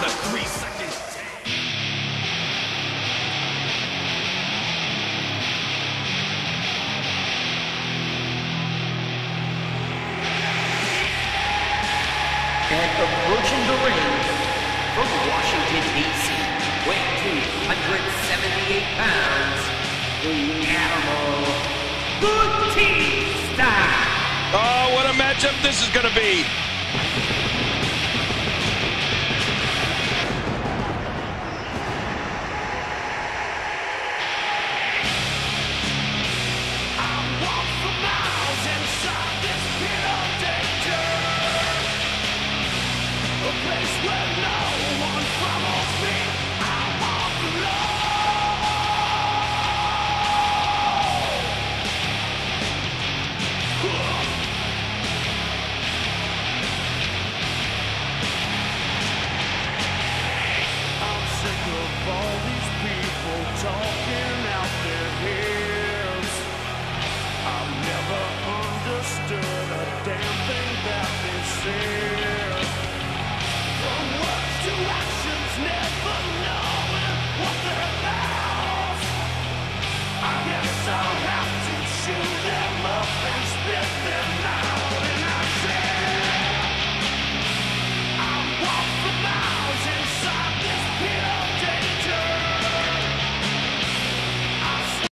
for the three seconds. And approaching the ring from Washington, D.C., weighing 278 pounds, the Animal Batista. Oh, what a matchup this is going to be. my face.